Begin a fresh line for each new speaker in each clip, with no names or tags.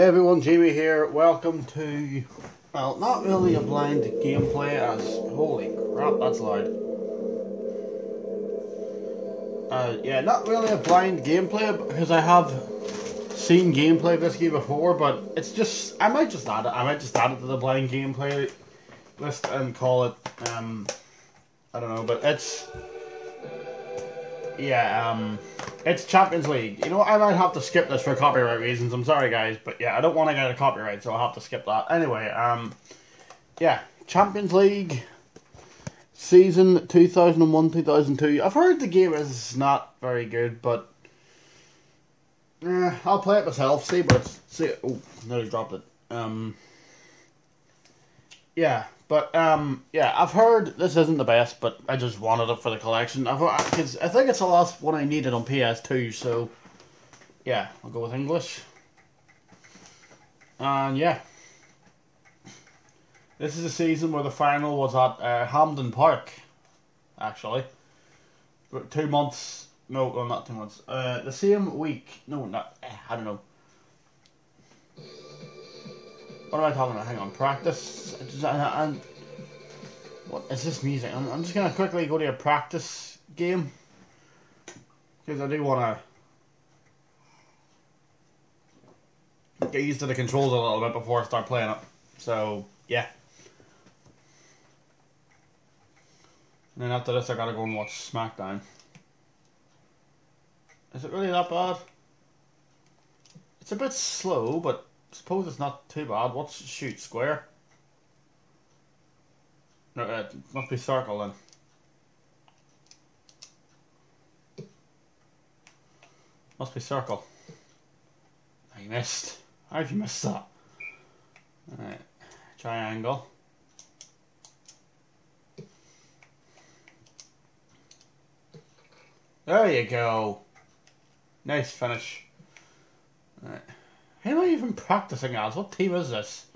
Hey everyone, Jamie here. Welcome to, well, not really a blind gameplay as, holy crap, that's loud. Uh, yeah, not really a blind gameplay because I have seen gameplay of this game before, but it's just, I might just add it, I might just add it to the blind gameplay list and call it, um, I don't know, but it's, yeah, um, it's Champions League. You know, I might have to skip this for copyright reasons. I'm sorry, guys, but yeah, I don't want to get a copyright, so I'll have to skip that. Anyway, um, yeah, Champions League season 2001-2002. I've heard the game is not very good, but eh, I'll play it myself. See, but see, oh, nearly dropped it. Um, yeah, but um, yeah, I've heard this isn't the best, but I just wanted it for the collection. I've because I think it's the last one I needed on PS2, so yeah, I'll go with English. And yeah, this is a season where the final was at uh, Hampden Park, actually. Two months, no, well, not two months. Uh, the same week, no, not. Eh, I don't know. What am I talking about? Hang on. Practice. And what is this music? I'm, I'm just gonna quickly go to a practice game because I do want to get used to the controls a little bit before I start playing it. So yeah. And then after this, I gotta go and watch SmackDown. Is it really that bad? It's a bit slow, but suppose it's not too bad. What's shoot square? No, uh, it must be circle then. Must be circle. I missed. How'd you miss that? Alright. Triangle. There you go. Nice finish. Right. Am I even practicing as? What team is this?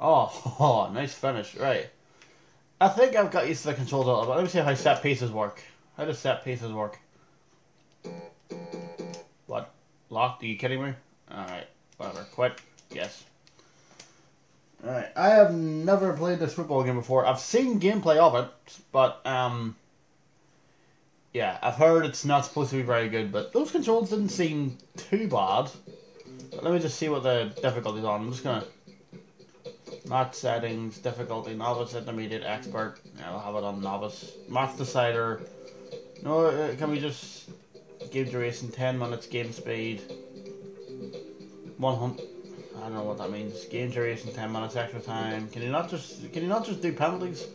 Oh, oh, nice finish. Right. I think I've got used to the controls a little bit. Let me see how set pieces work. How does set pieces work? What? Locked? Are you kidding me? Alright. Whatever. Quit. Yes. Alright. I have never played this football game before. I've seen gameplay of it, but, um... Yeah, I've heard it's not supposed to be very good, but those controls didn't seem too bad. But let me just see what the difficulty's on. I'm just gonna... Math settings, difficulty, novice, intermediate, expert. Yeah, I'll have it on novice. Math decider. No, uh, can we just... Game duration, 10 minutes, game speed. 100... I don't know what that means. Game duration, 10 minutes, extra time. Can you not just... Can you not just do penalties?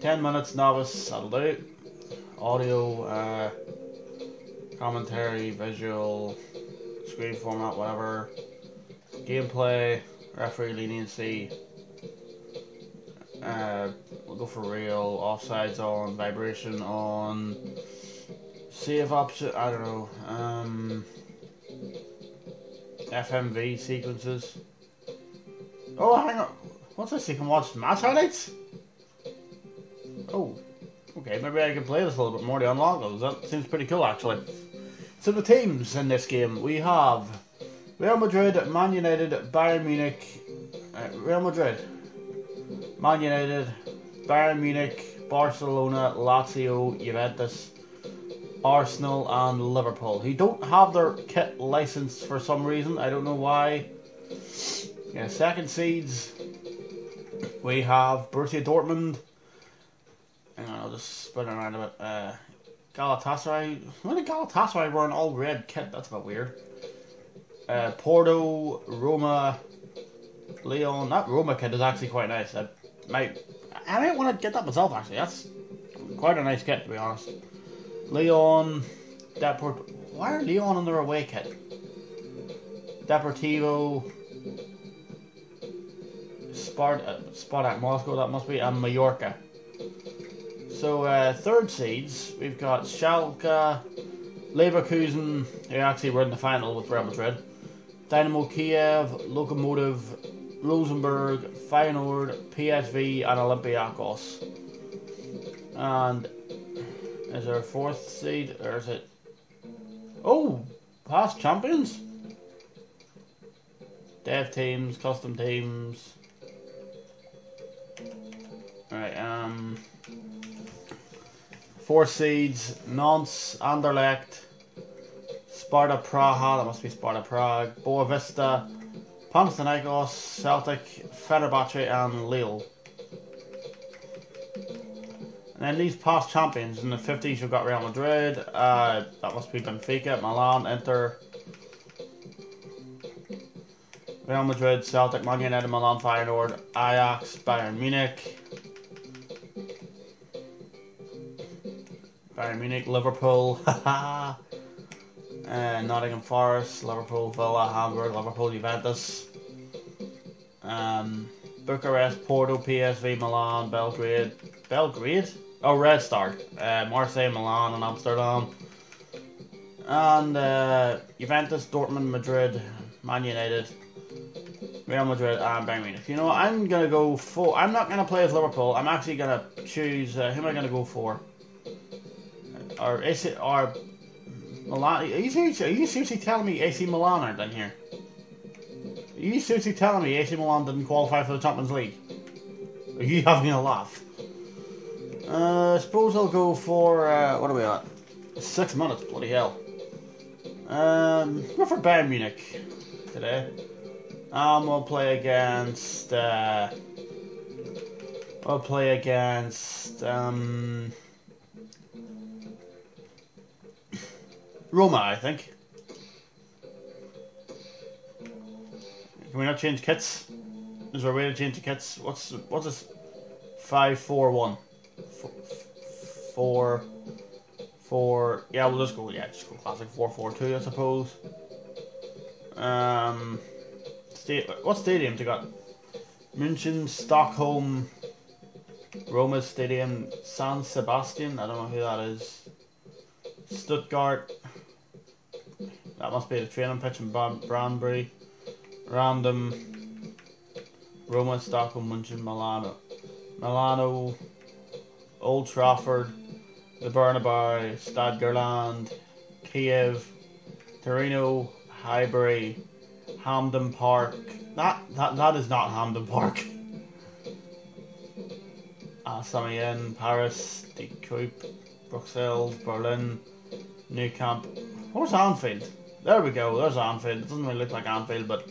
10 minutes, novice, that'll do audio, uh, commentary, visual, screen format, whatever, gameplay, referee leniency, uh, we'll go for real, offsides on, vibration on, save option, I don't know, um, FMV sequences. Oh, hang on, what's this? You can watch match highlights? Maybe I can play this a little bit more to unlock those. That seems pretty cool, actually. So the teams in this game, we have Real Madrid, Man United, Bayern Munich, uh, Real Madrid, Man United, Bayern Munich, Barcelona, Lazio, Juventus, Arsenal, and Liverpool, who don't have their kit licensed for some reason. I don't know why. Yeah, second seeds, we have Borussia Dortmund, Hang on, I'll just spin around a bit. Uh, Galatasaray. When did Galatasaray wear an all red kit? That's a bit weird. Uh, Porto, Roma, Leon. That Roma kit is actually quite nice. I might, I might want to get that myself. Actually, that's quite a nice kit to be honest. Leon, Deport. Why are Leon on their away kit? Deportivo, Spart, uh, Spartak Moscow. That must be and Mallorca. So, uh, third seeds, we've got Schalke, Leverkusen, who actually were in the final with Real Madrid, Dynamo Kiev, Lokomotiv, Rosenborg, Feyenoord, PSV, and Olympiacos. And is there a fourth seed, or is it? Oh, past champions. Dev teams, custom teams. Alright, um. Four seeds, Nantes, Anderlecht, Sparta Praha, that must be Sparta Prague, Boavista, Panathinaikos, Celtic, Fenerbahce, and Lille. And then these past champions in the 50s, you've got Real Madrid, uh, that must be Benfica, Milan, Inter, Real Madrid, Celtic, Man United, Milan, Feyenoord, Ajax, Bayern Munich, Bayern Munich, Liverpool, uh, Nottingham Forest, Liverpool, Villa, Hamburg, Liverpool, Juventus, um, Bucharest, Porto, PSV, Milan, Belgrade, Belgrade? Oh, Red Star, uh, Marseille, Milan, and Amsterdam, and uh, Juventus, Dortmund, Madrid, Man United, Real Madrid, and Bayern Munich. You know, I'm gonna go for. I'm not gonna play as Liverpool. I'm actually gonna choose. Uh, who am I gonna go for? Or AC or Milan. Are you, seriously, are you seriously telling me AC Milan aren't in here? Are you seriously telling me AC Milan didn't qualify for the Champions League? Are you having a laugh? Uh, I suppose I'll go for uh, what are we at? Six minutes, bloody hell. Um, go for Bayern Munich today. Um, we'll play against. Uh, we'll play against. Um, Roma, I think. Can we not change kits? Is there a way to change the kits? What's what's this? Five four one. Four four yeah, we'll just go yeah, just go classic four four two I suppose. Um sta- what stadiums you got? München, Stockholm, Roma Stadium, San Sebastian, I don't know who that is. Stuttgart, that must be the training pitch in Branbury. Random. Roma, Stockholm, München, Milano. Milano, Old Trafford, the Bernabeu, Stade Gerland, Kiev, Torino, Highbury, Hampden Park. That that that is not Hampden Park. Amiens, Paris, De Coupe, Bruxelles, Berlin, New Camp. What was Anfield? There we go, there's Anfield. It doesn't really look like Anfield, but...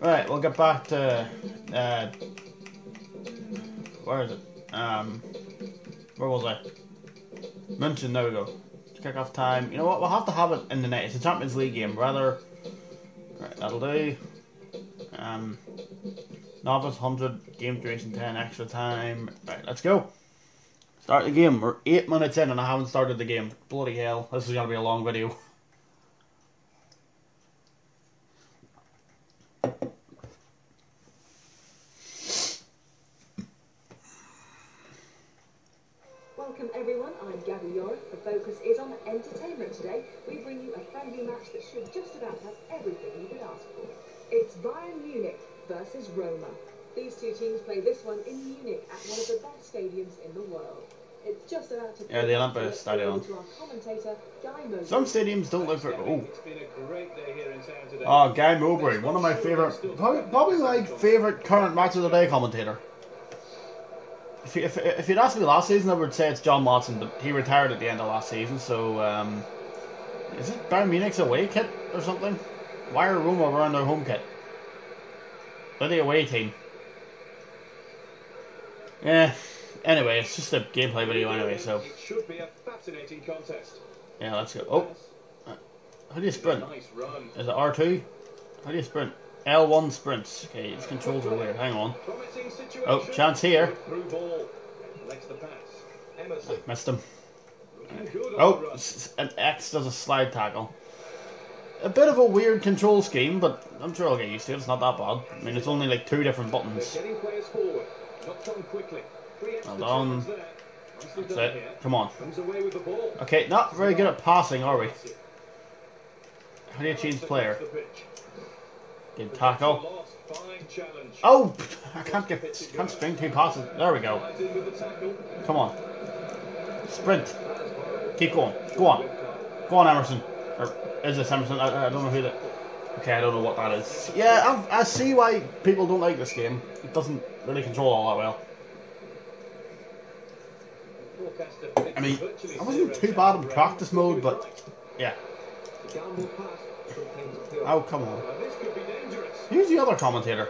Right, we'll get back to... Uh, where is it? Um, where was I? München, there we go. Kick off time. You know what, we'll have to have it in the night. It's a Champions League game, rather. Right, that'll do. Um, novice 100, game duration 10, extra time. Right, let's go. Start the game. We're 8 minutes in and I haven't started the game. Bloody hell, this is going to be a long video.
Welcome everyone, I'm Gabby Yorath. The focus is on entertainment today. We bring you a friendly match that should just about have everything you could ask for. It's Bayern Munich versus Roma. These two teams play this one in Munich at one of the best stadiums in the world. It's just about to
Yeah, the Olympic Stadium. Some stadiums don't look very. Oh. Oh, Guy Mowbray, one of my favourite, probably, probably my favourite current match of the day commentator. If, if, if you'd asked me last season, I would say it's John Watson, but he retired at the end of last season, so. Um, is it Bayern Munich's away kit or something? Why are Roma wearing their home kit? They're the away team. Yeah. Anyway, it's just a gameplay video anyway, so.
It should be a fascinating contest.
Yeah, let's go. Oh. How do you sprint? Is it R2? How do you sprint? L1 sprints. Okay, its controls are weird. Hang on. Oh, chance here.
Emerson.
Missed him. Oh, an X does a slide tackle. A bit of a weird control scheme, but I'm sure I'll get used to it. It's not that bad. I mean, it's only like two different buttons.
Not on
That's it. Come on. Okay, not very good at passing, are we? How do you change player? Good tackle.
Lost. Fine challenge.
Oh, I can't get, can't string two passes. There we go.
Slides in with the tackle.
Come on. Sprint. Keep going. Go on. Go on, Emerson. Or is this Emerson? I, I don't know who that. Okay, I don't know what that is. Yeah, I, I see why people don't like this game. It doesn't really control all that well.
Forecast a pitch
I mean, I wasn't too bad in practice mode, but yeah.
The gamble pass contains a field.
Oh, come on.
Now this could be dangerous.
Who's the other commentator?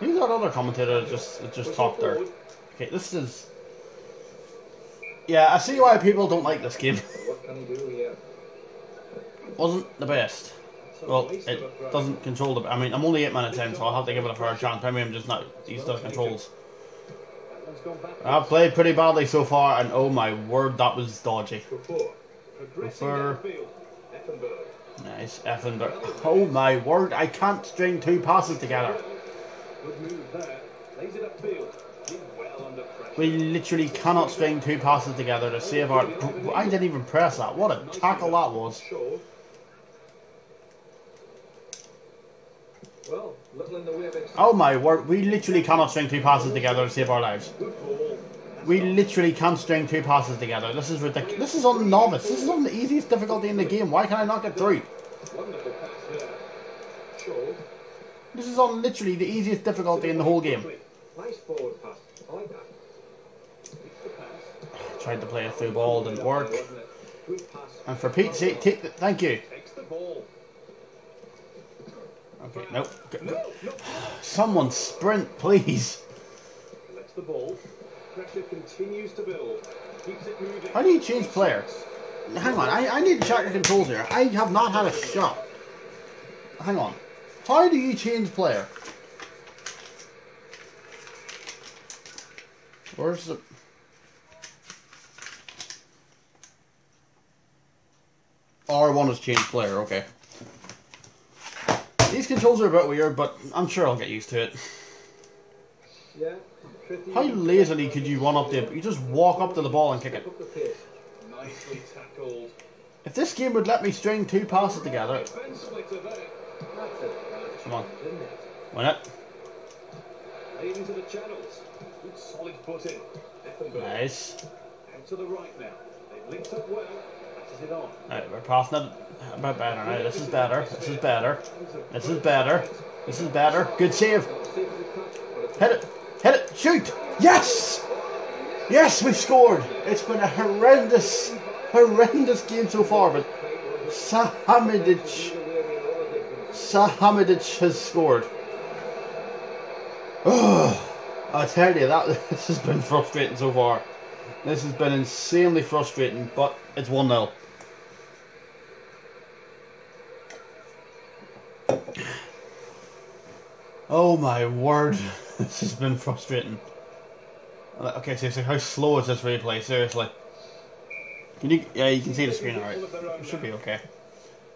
Who's that other commentator that just that just talked there? Okay, this is. Yeah, I see why people don't like this game.
What can he do here?
Wasn't the best. Well,
waste of a
it doesn't control the. I mean, I'm only eight minutes in, so I'll have to give it a fair chance. Maybe I'm just not used to the controls.
That one's gone backwards.
I've played pretty badly so far, and oh my word, that was dodgy. Prefer-. Nice, effing, but oh my word, I can't string two passes together.
Good move there. Lays it upfield. Did well under pressure.
We literally cannot string two passes together to save our. I didn't even press that. What a tackle that was.
Shaw. Well, little in the way of excitement.
Oh my word, we literally cannot string two passes together to save our lives. We literally can't string two passes together. This is ridiculous. This is on novice. This is on the easiest difficulty in the game. Why can I not get through?
Wonderful pass there.
Shaw.
This is on literally the easiest difficulty in the whole game.
Nice forward pass. I like that.
Keeps the pass.
Tried to play a through ball, didn't work.
It? Good.
And for Pete's sake, take the, thank you.
Takes the ball.
Okay, nope.
No, no.
Someone sprint, please.
Lets the ball. Pressure continues to build. Keeps it moving.
How do you change player? Hang on, I, I need to check your controls here. I have not had a shot. Hang on. How do you change player? Where's the... R1 has changed player, okay. These controls are a bit weird, but I'm sure I'll get used to it.
Yeah.
How lazily could you run up the... You just walk up to the ball and kick it.
Up the pace.
Nicely tackled.
If this game would let me string two passes together...
Defense splitter there.
That's it.
Come on,
Didn't it?
win it.
Into the channels. Good solid foot in. Effenberg.
Nice.
Out to the right now. They've linked up well. Passes it on.
Right, we're passing it a bit better now. This is better. This is better. This is better. This is better. Good save.
Safe as a catch, but it's
Hit it. Hit it. Shoot. Yes. Yes, we've scored. It's been a horrendous, horrendous game so far, but Sahamidic, Sahamidic has scored. Oh, I tell you that this has been frustrating so far. This has been insanely frustrating, but it's one 0 Oh my word, this has been frustrating. Uh, Okay, seriously, how slow is this replay? Seriously. Can you? Yeah, you can see the screen alright. It should be okay.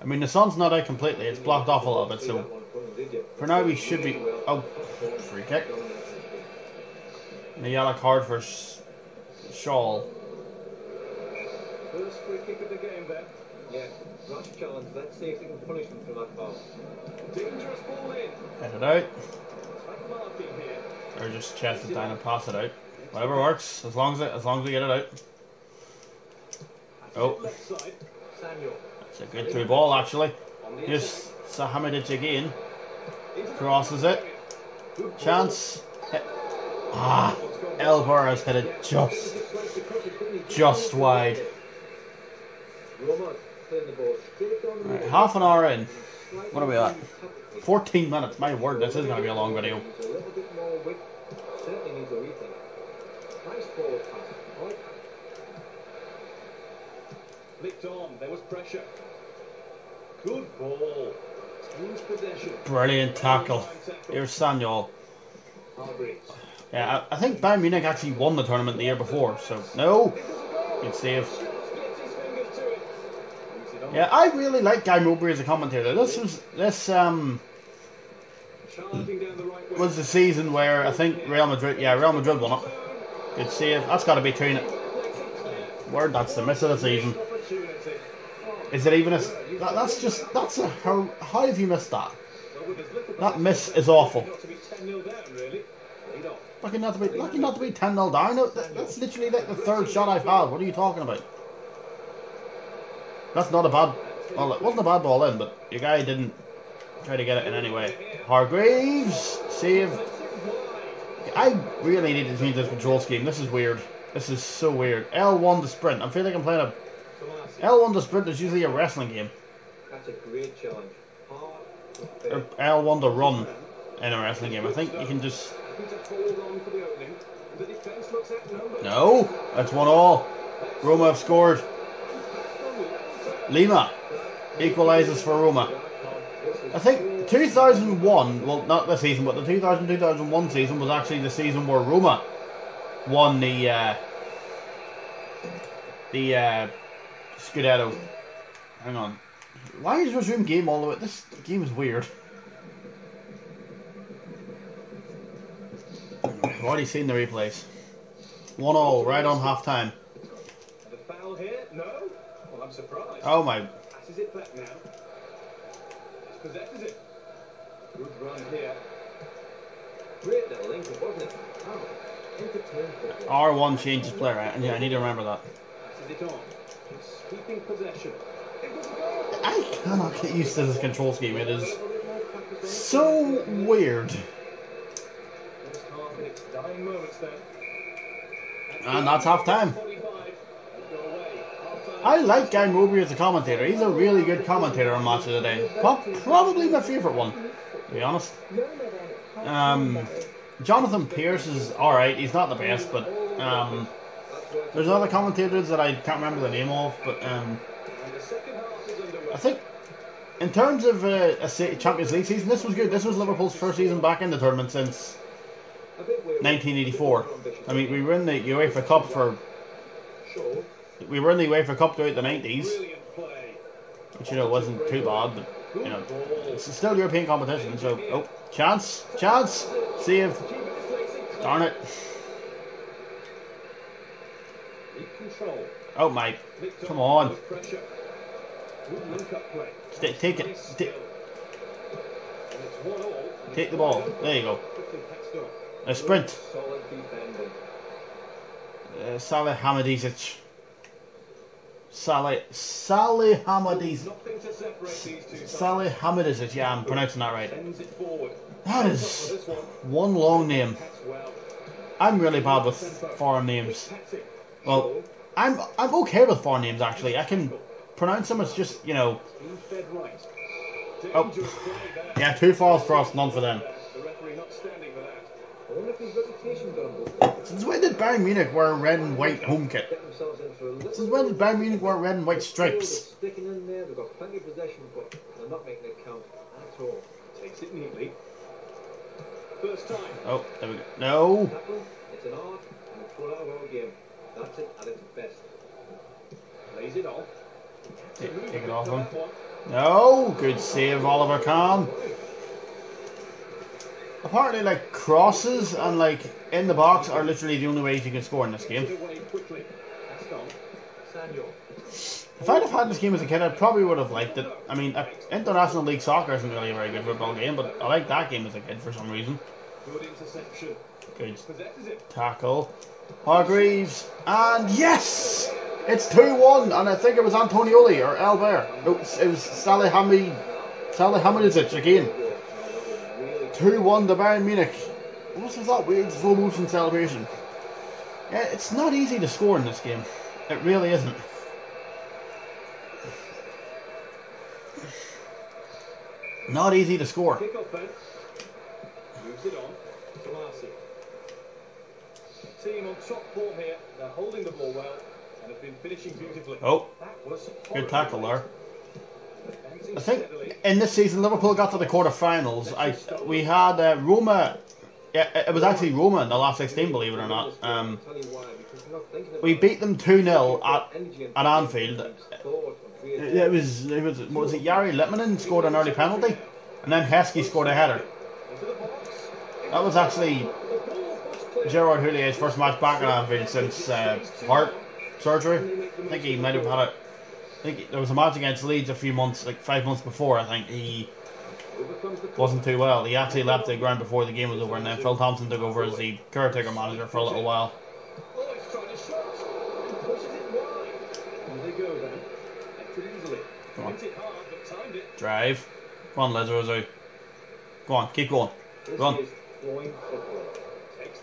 I mean, the sun's not out completely; it's blocked off a little bit. So for now, we should be. Oh, free kick. And a yellow card for Sh- Shaw.
First free kick of the game there.
Yeah, rash challenge. Let's see if they can punish them for that foul.
Dangerous ball in.
Get it out,
Tight here.
or just chest it down and pass it out. Whatever works, as long as it, as long as we get it out. Oh. It's a good through ball actually. Here's Sahamidic again. Crosses it. Chance. Ah, El Burrows hit it just, just wide. Right, half an hour in. What are we at? 14 minutes. My word, this is going to be a long video.
Needs a little bit more width. Certainly needs a rethink. Nice forward pass. I like that.
Flicked on. There was pressure. Good ball. Team's possession.
Brilliant tackle. Here's Samuel. Yeah, I, I think Bayern Munich actually won the tournament the year before, so no. Good save.
Gets his fingers to it. Leaves it on.
Yeah, I really like Guy Mowbray as a commentator. This was this um
Charging down the right way.
was the season where I think Real Madrid, yeah, Real Madrid won it. Good save. That's got to be two. Word, that's the miss of the season. Is it even a. That, that's just that's a how how have you missed that? That miss is awful.
Got to be 10 0 down, really.
Lucky not to be lucky not to be ten 0 down. That- That's literally like the third shot I've had. What are you talking about? That's not a bad. Well, it wasn't a bad ball in, but your guy didn't try to get it in any way. Hargreaves save. I really need to change this control scheme. This is weird. This is so weird. L1 to sprint. I feel like I'm playing a
Tomasi.
L1 to sprint is usually a wrestling game.
That's a great challenge.
Or. L1 to run in a wrestling game. I think you can just.
Happy to hold on for the opening. The defence looks at number.
No, that's one all. Roma have scored. Lima equalises for Roma. I think 2001, well, not the season, but the 2000 2001 season was actually the season where Roma won the uh, the uh, Scudetto. Hang on. Why is resume game all the way? This game is weird. I've already seen the replays. One all, right on half time.
The foul here? No? Well, I'm surprised.
Oh my.
Passes it back now. Possesses it. Good run here.
Great little link, wasn't it? Oh.
R1 changes player, right? Yeah, I need to remember that.
Passes it on. Sweeping possession. It was a goal.
I cannot get used to this control scheme. It is
A little bit more practice.
so weird.
First half in its dying moments then.
And that's half time. I like Guy Mowbray as a commentator. He's a really good commentator on Match of the Day. Probably my favourite one, to be honest. Um. Jonathan Pierce is alright. He's not the best, but um, there's other commentators that I can't remember the name of. But um. I think in terms of uh, a Champions League season, this was good. This was Liverpool's first season back in the tournament since
A bit weird.
1984. I mean, we were in the UEFA Cup for. We were in the UEFA Cup throughout the 90s,
Brilliant
which you know wasn't too bad, but you know it's still European competition. So oh, chance, chance,
it deflating.
Darn it! Oh my, Come
on.
Stay, take it,
Nice
Ta-
skill. And it's one all.
take the ball. There you go. A sprint. Uh, Hamadizic. Salih Salih Hamadizic.
Nothing to separate these.
Salih Yeah, I'm pronouncing that right.
Sends it forward.
That is
one.
long name. I'm really bad with foreign names. Well, I'm I'm okay with foreign names actually. I can pronounce them as just you know.
Being fed right.
Oh.
Dangerous play there.
Yeah, two fouls for us, none for them.
I wonder if got booked.
Since when did Bayern Munich wear a red and white home kit? Since when did Bayern Munich wear red and white stripes?
They've got plenty of possession, but they're not making it count at all.
Takes it neatly. First time.
Oh, there we go. No.
It's an and game. That's it at its best.
Off.
Take, take it off him. No, good save, Oliver Kahn. Apparently, like crosses and like in the box are literally the only ways you can score in this game.
it.
If I'd have had this game as a kid, I probably would have liked it. I mean, uh, international league soccer isn't really a very good football game, but I like that game as a kid for some reason.
Good interception.
Good
Possesses
tackle, Hargreaves, and yes, it's two one, and I think it was Antonioli or Albert. No, it was Salih Hamid, Salih Hamidic again. Two one to Bayern Munich. What was that weird slow motion celebration? Yeah, it's not easy to score in this game. It really isn't. Not easy to score.
Kick off then. Moves it on. Tomasi. Team on top form here. They're holding the ball well and have been finishing beautifully.
Oh,
That was
good tackle there. I think in this season Liverpool got to the quarterfinals. I we had uh, Roma. Yeah, it was actually Roma in the last sixteen, believe it or not. Um, we beat them two 0 at at Anfield. It was it was what was it? Jari Litmanen scored an early penalty, and then Heskey scored a header. That was actually. Gerard Houllier's first match back at Anfield since uh, heart surgery. I think he might have had it. I think there was a match against Leeds a few months, like five months before. I think he wasn't too well. He actually left the ground before the game was over, and then Phil Thompson took over as the caretaker manager for a little while. Come on. Drive. Come on, Lizzo. Go on, keep going. Run.
Takes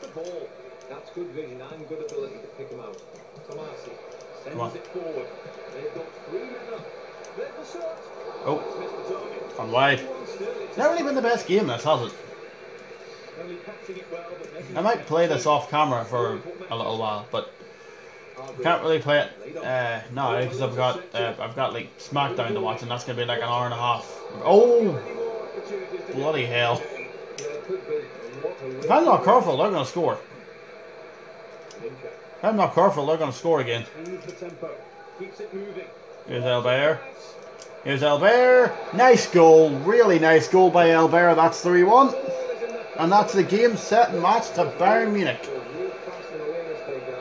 the ball.
That's good vision and good ability to pick him out. Tomasi
Sends
on.
forward. They've got three men up. There's the shot.
Oh, on wide.
It's
not really been the best game, this, has it?
only patching it well, but making
I might play this off camera for a little while, but I can't really play it uh, now because I've got uh, I've got like SmackDown to watch, and that's gonna be like an hour and a half. Oh,
Any more opportunities to
bloody hell!
Yeah, it could be. And what a
If I'm not careful, they're gonna score. If I'm not careful, they're gonna score again.
changes the tempo. Keeps it moving.
Here's Albert. Here's Albert. Nice goal, really nice goal by Albert. That's three one,
Ball is in the
and that's the game set and match to Bayern Munich.
They're real fast in the wings, they go.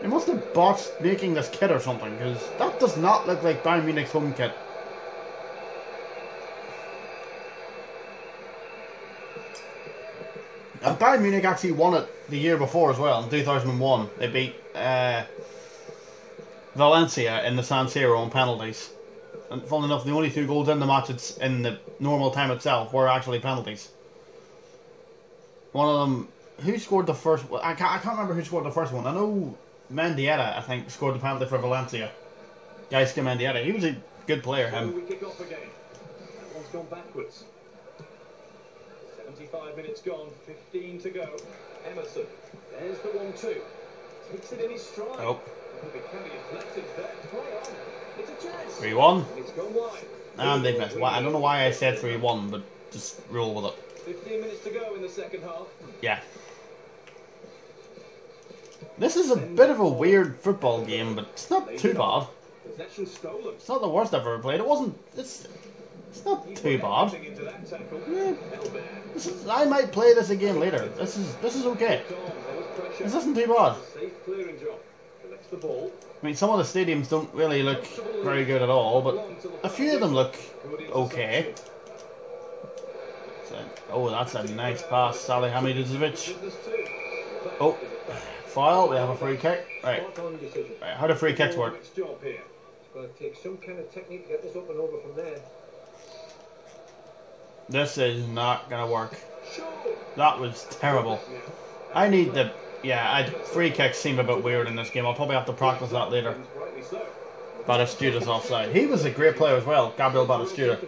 They must have botched making this kit or something, because that does not look like Bayern Munich's home kit. And Bayern Munich actually won it the year before as well, in 2001. They beat uh, Valencia in the San Siro on penalties. And funnily enough, the only two goals in the match it's in the normal time itself were actually penalties. One of them, who scored the first? well, I can't, I can't remember who scored the first one. I know Mendieta, I think, scored the penalty for Valencia. Gaizka Mendieta. He was a good player, him.
we kick off again. That one's gone backwards. 75 minutes gone, 15 to go. Emerson, there's the one-two. Takes it in his stride.
Oh,
It'll be carried deflected there. Play on. It's a chance.
3 1.
It's gone wide.
And they've missed. Why- I don't know why I said 3 1, but just roll with it.
15 minutes to go in the second half.
Yeah. This is a bit of a weird football game, but it's not too bad. It's not the worst I've ever played. It wasn't. It's. It's not too bad.
everything into that tackle.
Yeah. This is, I might play this again later. This is this is okay.
Tom, there was pressure.
This isn't too bad.
Safe clearing job. Collects the ball.
I mean, some of the stadiums don't really look very good at all, but a few of them look okay. So, oh, that's a nice pass, Salih Hamidovic. Oh, foul. We have a free kick. Right.
Spot on decision.
right how do free kicks work?
Its job here.
It's going to take some kind of technique to get this up and over from there.
This is not gonna work. That was terrible. I need the yeah. I, free kicks seem a bit weird in this game. I'll probably have to practice that later.
so.
Offside. He was a great player as well, Gabriel Batistuta.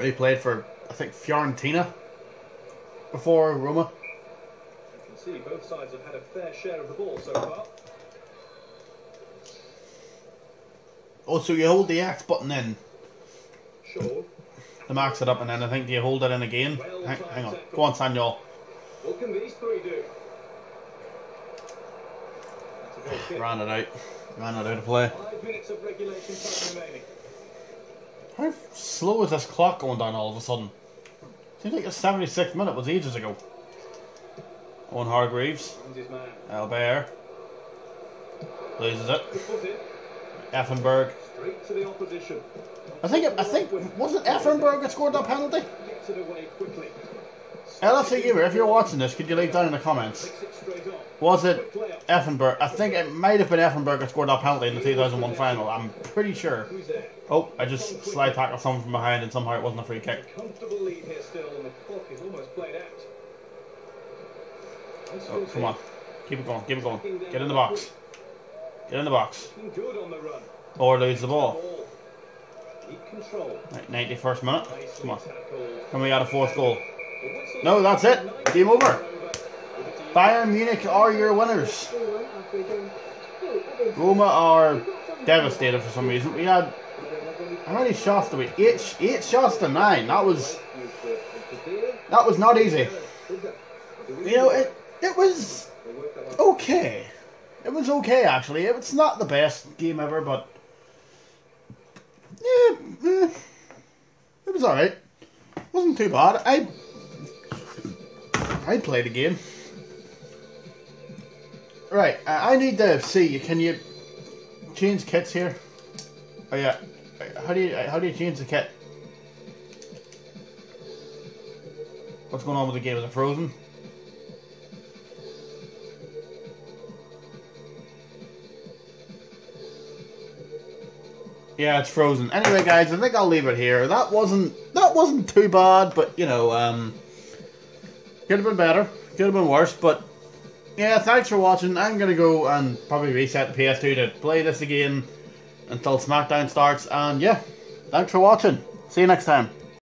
He played for I think Fiorentina before Roma.
You can see both sides have had a fair share of the ball so far.
Oh, so you hold the X button in To max it up, and then I think do you hold it in again? Hang, hang on. Go on, Sagnol.
What can these three do? That's a goal kick.
Ran it out. Ran it out of play.
Five minutes of regulation time remaining.
How slow is this clock going down all of a sudden? Seems like the 76th minute was ages ago. Owen Hargreaves. Albert, loses it. Effenberg. I think it, I think was it Effenberg that scored that penalty? LFC Giver, if you're watching this, could you leave down in the comments? Was it Effenberg? I think it might have been Effenberg that scored that penalty in the 2001 final. I'm pretty sure. Oh, I just slide tackled someone from behind and somehow it wasn't a free kick. Oh, come on. Keep it going, keep it going. Get in the box. Get in the box.
The.
Or lose the ball.
Ball. Deep control.
Right, 91st minute. Come on. Can we add a fourth goal? No, that's it. Game over. Bayern Munich are your winners.
3-1 after a game full of interest.
Roma are devastated for some reason. We had how many shots do we? Eight, eight shots to nine. That was that was not easy. You know, it it was okay. It was okay actually. It's not the best game ever, but yeah, it was alright. wasn't too bad. I I played a game. Right, I need to see. Can you change kits here? Oh yeah. How do you how do you change the kit? What's going on with the game? Is it frozen? Yeah, it's frozen. Anyway, guys, I think I'll leave it here. That wasn't that wasn't too bad, but you know, um, could have been better, could have been worse. But yeah, thanks for watching. I'm gonna go and probably reset the PS2 to play this again until SmackDown starts. And yeah, thanks for watching. See you next time.